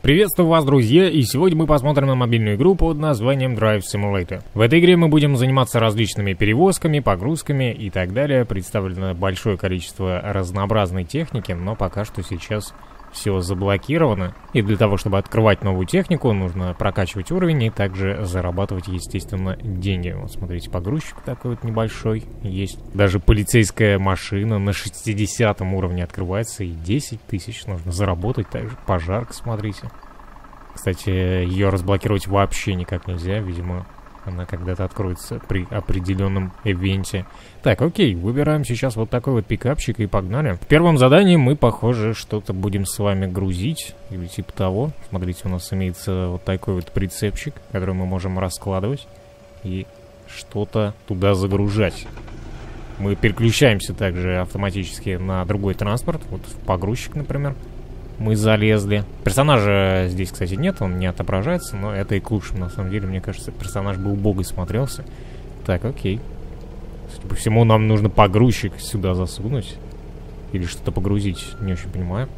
Приветствую вас, друзья, и сегодня мы посмотрим на мобильную игру под названием Drive Simulator. В этой игре мы будем заниматься различными перевозками, погрузками и так далее. Представлено большое количество разнообразной техники, но пока что сейчас все заблокировано. И для того, чтобы открывать новую технику, нужно прокачивать уровень и также зарабатывать, естественно, деньги. Вот смотрите, погрузчик такой вот небольшой есть. Даже полицейская машина на 60 уровне открывается и 10 тысяч нужно заработать. Также пожарка, смотрите. Кстати, ее разблокировать вообще никак нельзя, видимо, она когда-то откроется при определенном ивенте. Так, окей, выбираем сейчас вот такой вот пикапчик и погнали. В первом задании мы, похоже, что-то будем с вами грузить. Или типа того. Смотрите, у нас имеется вот такой вот прицепчик, который мы можем раскладывать. И что-то туда загружать. Мы переключаемся также автоматически на другой транспорт. Вот в погрузчик, например мы залезли. Персонажа здесь, кстати, нет, он не отображается, но это и к лучшему, на самом деле. Мне кажется, персонаж бы убого смотрелся. Так, окей. Судя по всему, нам нужно погрузчик сюда засунуть. Или что-то погрузить, не очень понимаю.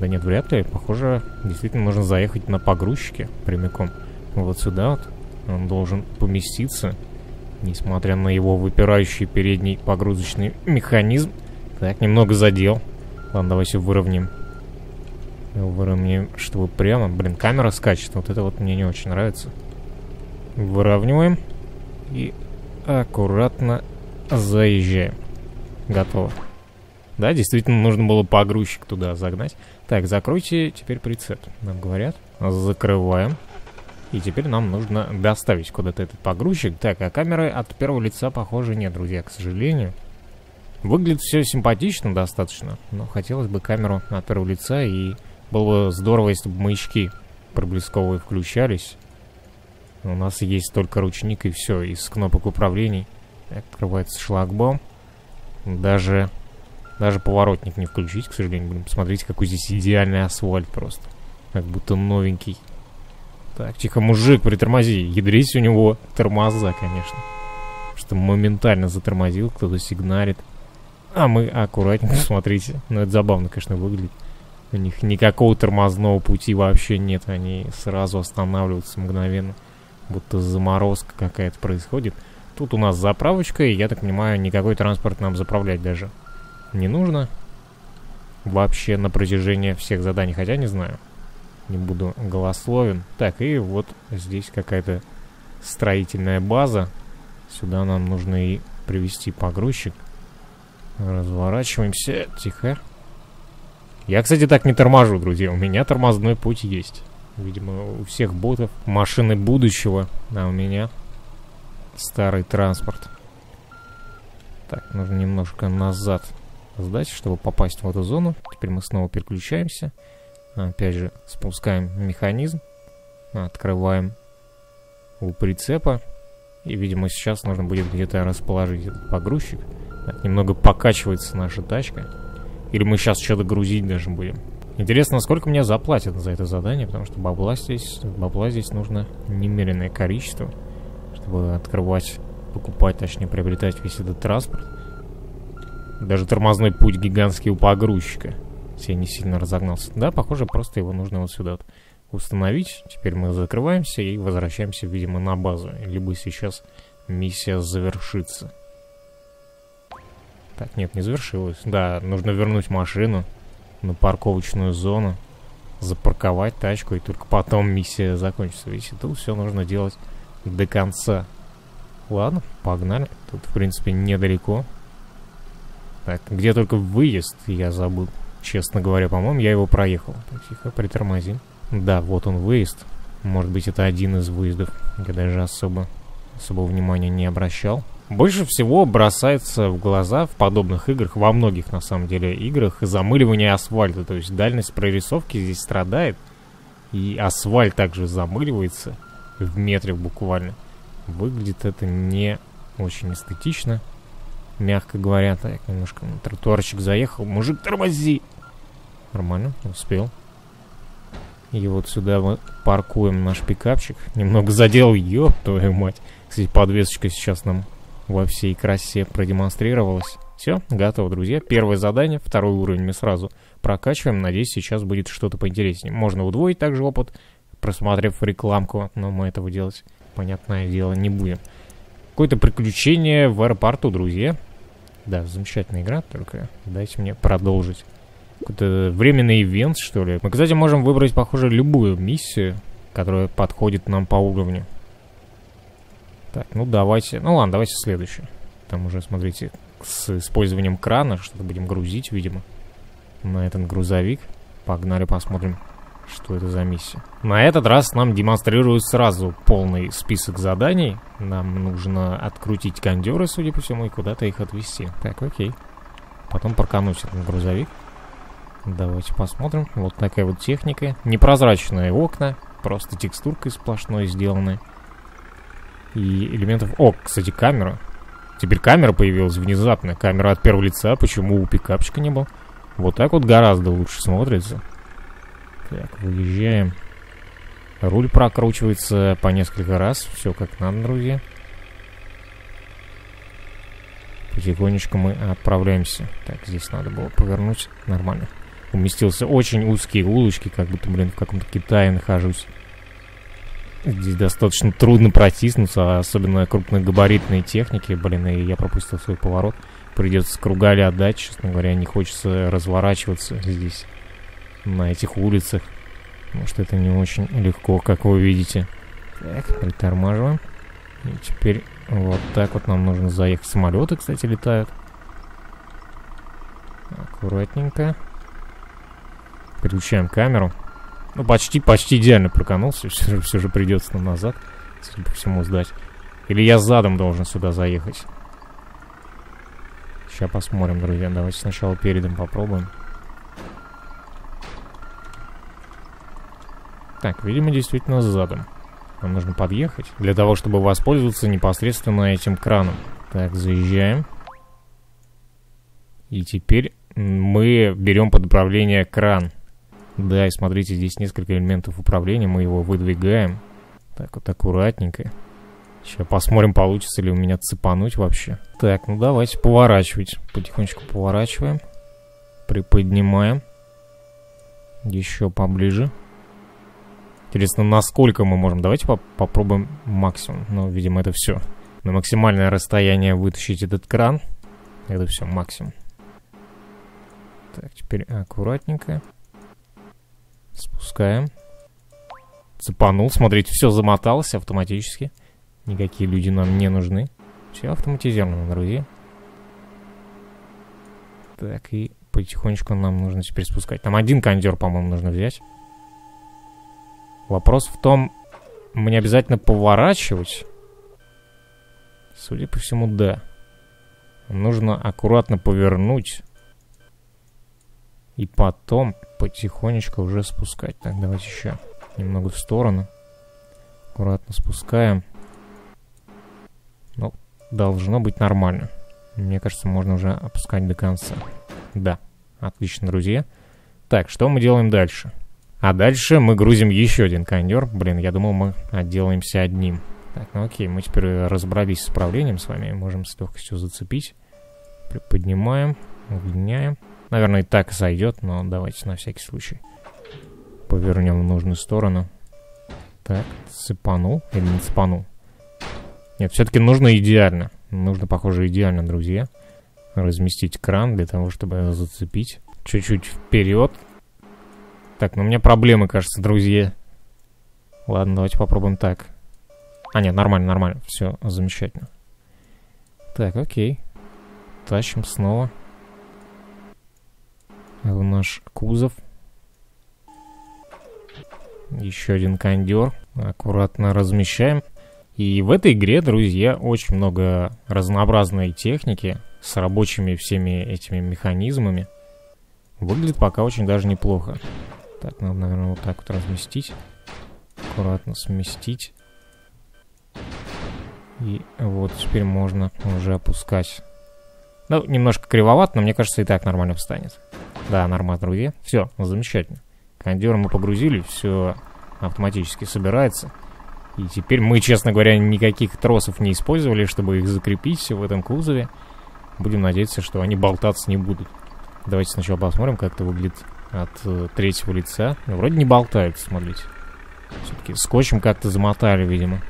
Да нет, вряд ли. Похоже, действительно нужно заехать на погрузчике прямиком. Вот сюда вот. Он должен поместиться, несмотря на его выпирающий передний погрузочный механизм. Так, немного задел. Ладно, давайте выровняем Выровняем, чтобы прямо... Блин, камера скачет. Вот это вот мне не очень нравится. Выравниваем. И аккуратно заезжаем. Готово. Да, действительно, нужно было погрузчик туда загнать. Так, закройте теперь прицеп. Нам говорят. Закрываем. И теперь нам нужно доставить куда-то этот погрузчик. Так, а камеры от первого лица, похоже, нет, друзья, к сожалению. Выглядит все симпатично достаточно, но хотелось бы камеру от первого лица и было бы здорово, если бы маячки проблесковые включались. У нас есть только ручник и все. Из кнопок управлений открывается шлагбаум. Даже, даже поворотник не включить, к сожалению. Блин, посмотрите, какой здесь идеальный асфальт просто. Как будто новенький. Так, тихо, мужик, притормози. Ядрись у него тормоза, конечно. Что моментально затормозил, кто-то сигналит. А мы аккуратненько, смотрите. Ну, это забавно, конечно, выглядит. У них никакого тормозного пути вообще нет. Они сразу останавливаются мгновенно. Будто заморозка какая-то происходит. Тут у нас заправочка, и я так понимаю, никакой транспорт нам заправлять даже не нужно. Вообще на протяжении всех заданий, хотя не знаю. Не буду голословен. Так, и вот здесь какая-то строительная база. Сюда нам нужно и привести погрузчик. Разворачиваемся. Тихо. Я, кстати, так не торможу, друзья. У меня тормозной путь есть. Видимо, у всех ботов машины будущего, а у меня старый транспорт. Так, нужно немножко назад сдать, чтобы попасть в эту зону. Теперь мы снова переключаемся. Опять же, спускаем механизм. Открываем у прицепа. И, видимо, сейчас нужно будет где-то расположить этот погрузчик. Так, немного покачивается наша тачка. Или мы сейчас что-то грузить даже будем. Интересно, сколько мне заплатят за это задание, потому что бабла здесь, бабла здесь нужно немеренное количество, чтобы открывать, покупать, точнее приобретать весь этот транспорт. Даже тормозной путь гигантский у погрузчика. Я не сильно разогнался. Да, похоже, просто его нужно вот сюда установить. Теперь мы закрываемся и возвращаемся, видимо, на базу. Либо сейчас миссия завершится. Так, нет, не завершилось. Да, нужно вернуть машину на парковочную зону, запарковать тачку, и только потом миссия закончится. Ведь тут все нужно делать до конца. Ладно, погнали. Тут, в принципе, недалеко. Так, где только выезд, я забыл. Честно говоря, по-моему, я его проехал. Так, тихо, притормозим. Да, вот он выезд. Может быть, это один из выездов. Я даже особо, особо внимания не обращал. Больше всего бросается в глаза в подобных играх, во многих на самом деле играх, замыливание асфальта. То есть дальность прорисовки здесь страдает. И асфальт также замыливается в метре буквально. Выглядит это не очень эстетично, мягко говоря. Так, немножко на тротуарчик заехал. Мужик, тормози! Нормально, успел. И вот сюда мы паркуем наш пикапчик. Немного задел, ёб твою мать. Кстати, подвесочка сейчас нам во всей красе продемонстрировалась. Все, готово, друзья. Первое задание, второй уровень мы сразу прокачиваем. Надеюсь, сейчас будет что-то поинтереснее. Можно удвоить также опыт, просмотрев рекламку, но мы этого делать, понятное дело, не будем. Какое-то приключение в аэропорту, друзья. Да, замечательная игра, только дайте мне продолжить. Какой-то временный ивент, что ли. Мы, кстати, можем выбрать, похоже, любую миссию, которая подходит нам по уровню. Так, ну давайте... Ну ладно, давайте следующую. Там уже, смотрите, с использованием крана что-то будем грузить, видимо. На этот грузовик. Погнали, посмотрим, что это за миссия. На этот раз нам демонстрируют сразу полный список заданий. Нам нужно открутить кондеры, судя по всему, и куда-то их отвезти. Так, окей. Потом паркануть этот грузовик. Давайте посмотрим. Вот такая вот техника. Непрозрачные окна. Просто текстуркой сплошной сделаны. И элементов... О, кстати, камера. Теперь камера появилась внезапно. Камера от первого лица. Почему у пикапчика не было? Вот так вот гораздо лучше смотрится. Так, выезжаем. Руль прокручивается по несколько раз. Все как надо, друзья. Потихонечку мы отправляемся. Так, здесь надо было повернуть. Нормально. Уместился очень узкие улочки, как будто, блин, в каком-то Китае нахожусь. Здесь достаточно трудно протиснуться, особенно крупногабаритные техники, блин, и я пропустил свой поворот. Придется кругали отдать, честно говоря, не хочется разворачиваться здесь, на этих улицах. Потому что это не очень легко, как вы видите. Так, притормаживаем. И теперь вот так вот нам нужно заехать. Самолеты, кстати, летают. Аккуратненько. Переключаем камеру. Ну, почти, почти идеально проканулся. Все же, все же придется нам назад, судя по всему, сдать. Или я задом должен сюда заехать. Сейчас посмотрим, друзья. Давайте сначала передом попробуем. Так, видимо, действительно задом. Нам нужно подъехать для того, чтобы воспользоваться непосредственно этим краном. Так, заезжаем. И теперь мы берем под управление кран. Да, и смотрите, здесь несколько элементов управления, мы его выдвигаем. Так вот аккуратненько. Сейчас посмотрим, получится ли у меня цепануть вообще. Так, ну давайте поворачивать. Потихонечку поворачиваем. Приподнимаем. Еще поближе. Интересно, насколько мы можем. Давайте по попробуем максимум. Ну, видимо, это все. На максимальное расстояние вытащить этот кран. Это все, максимум. Так, теперь аккуратненько. Спускаем. Цепанул. Смотрите, все замоталось автоматически. Никакие люди нам не нужны. Все автоматизировано, друзья. Так, и потихонечку нам нужно теперь спускать. Там один кондер, по-моему, нужно взять. Вопрос в том, мне обязательно поворачивать? Судя по всему, да. Нужно аккуратно повернуть. И потом потихонечку уже спускать. Так, давайте еще немного в сторону. Аккуратно спускаем. Ну, должно быть нормально. Мне кажется, можно уже опускать до конца. Да, отлично, друзья. Так, что мы делаем дальше? А дальше мы грузим еще один кондер. Блин, я думал, мы отделаемся одним. Так, ну окей, мы теперь разобрались с управлением с вами. Можем с легкостью зацепить. Поднимаем, удлиняем. Наверное, и так сойдет, но давайте на всякий случай повернем в нужную сторону. Так, цепанул или не цепанул? Нет, все-таки нужно идеально. Нужно, похоже, идеально, друзья. Разместить кран для того, чтобы зацепить. Чуть-чуть вперед. Так, ну у меня проблемы, кажется, друзья. Ладно, давайте попробуем так. А, нет, нормально, нормально. Все, замечательно. Так, окей. Тащим снова в наш кузов. Еще один кондер. Аккуратно размещаем. И в этой игре, друзья, очень много разнообразной техники с рабочими всеми этими механизмами. Выглядит пока очень даже неплохо. Так, надо, наверное, вот так вот разместить. Аккуратно сместить. И вот теперь можно уже опускать. Ну, немножко кривоват, но мне кажется, и так нормально встанет. Да, нормально, друзья. Все, замечательно. Кондер мы погрузили, все автоматически собирается. И теперь мы, честно говоря, никаких тросов не использовали, чтобы их закрепить в этом кузове. Будем надеяться, что они болтаться не будут. Давайте сначала посмотрим, как это выглядит от э, третьего лица. Ну, вроде не болтают, смотрите. Все-таки скотчем как-то замотали, видимо.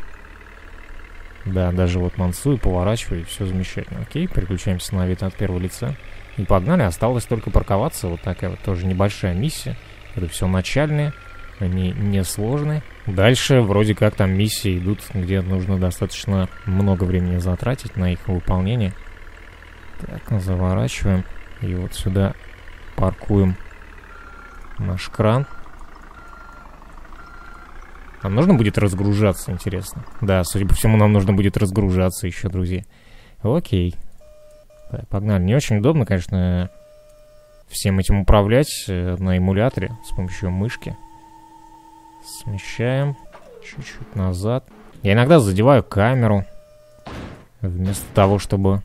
Да, даже вот мансую, поворачиваю, все замечательно. Окей, переключаемся на вид от первого лица. И погнали, осталось только парковаться. Вот такая вот тоже небольшая миссия. Это все начальные, они не сложные. Дальше вроде как там миссии идут, где нужно достаточно много времени затратить на их выполнение. Так, заворачиваем. И вот сюда паркуем наш кран. Нам нужно будет разгружаться, интересно. Да, судя по всему, нам нужно будет разгружаться еще, друзья. Окей. Погнали. Не очень удобно, конечно, всем этим управлять э, на эмуляторе с помощью мышки. Смещаем чуть-чуть назад. Я иногда задеваю камеру. Вместо того, чтобы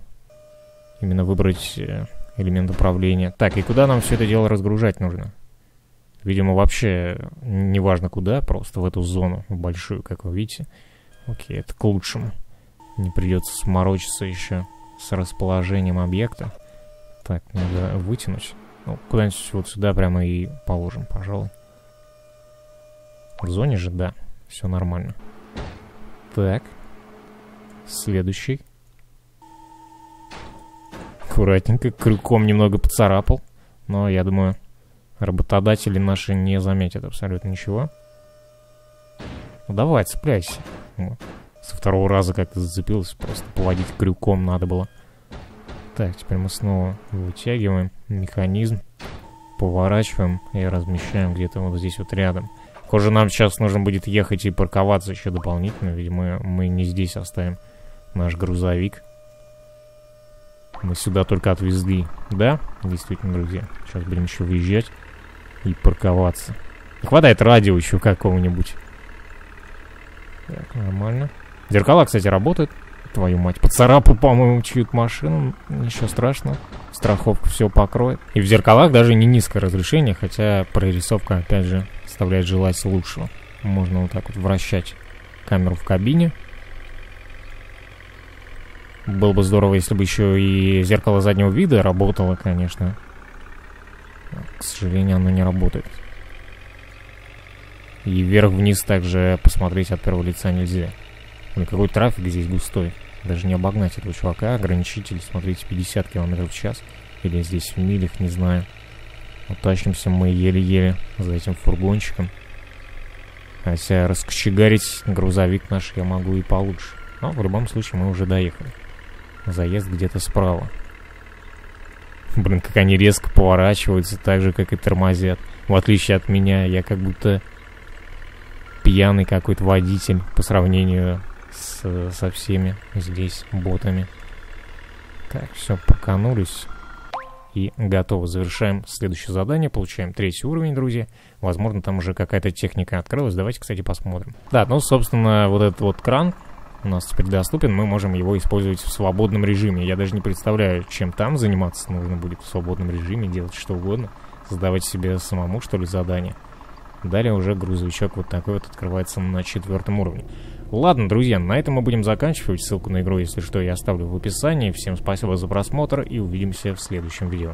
именно выбрать э, элемент управления. Так, и куда нам все это дело разгружать нужно? Видимо, вообще неважно куда, просто в эту зону большую, как вы видите. Окей, это к лучшему. Не придется сморочиться еще с расположением объекта. Так, надо вытянуть. Ну, куда-нибудь вот сюда прямо и положим, пожалуй. В зоне же, да, все нормально. Так, следующий. Аккуратненько, крюком немного поцарапал. Но я думаю, Работодатели наши не заметят абсолютно ничего. Ну давай, цепляйся. Вот. Со второго раза как-то зацепился, просто поводить крюком надо было. Так, теперь мы снова вытягиваем механизм, поворачиваем и размещаем где-то вот здесь вот рядом. Похоже, нам сейчас нужно будет ехать и парковаться еще дополнительно, видимо, мы не здесь оставим наш грузовик. Мы сюда только отвезли, да? Действительно, друзья. Сейчас будем еще выезжать и парковаться. Не хватает радио еще какого-нибудь. Так, нормально. Зеркала, кстати, работают. Твою мать, поцарапал, по-моему, чью-то машину. Ничего страшного. Страховка все покроет. И в зеркалах даже не низкое разрешение, хотя прорисовка, опять же, оставляет желать лучшего. Можно вот так вот вращать камеру в кабине. Было бы здорово, если бы еще и зеркало заднего вида работало, конечно. К сожалению, оно не работает. И вверх-вниз также посмотреть от первого лица нельзя. Ну, какой трафик здесь густой. Даже не обогнать этого чувака. Ограничитель, смотрите, 50 км в час. Или здесь в милях, не знаю. Утащимся мы еле-еле за этим фургончиком. Хотя раскочегарить грузовик наш я могу и получше. Но в любом случае мы уже доехали. Заезд где-то справа. Блин, как они резко поворачиваются, так же, как и тормозят. В отличие от меня, я как будто пьяный какой-то водитель по сравнению с, со всеми здесь ботами. Так, все, поканулись. И готово. Завершаем следующее задание. Получаем третий уровень, друзья. Возможно, там уже какая-то техника открылась. Давайте, кстати, посмотрим. Да, ну, собственно, вот этот вот кран, у нас теперь доступен, мы можем его использовать в свободном режиме. Я даже не представляю, чем там заниматься нужно будет в свободном режиме, делать что угодно, создавать себе самому, что ли, задание. Далее уже грузовичок вот такой вот открывается на четвертом уровне. Ладно, друзья, на этом мы будем заканчивать. Ссылку на игру, если что, я оставлю в описании. Всем спасибо за просмотр и увидимся в следующем видео.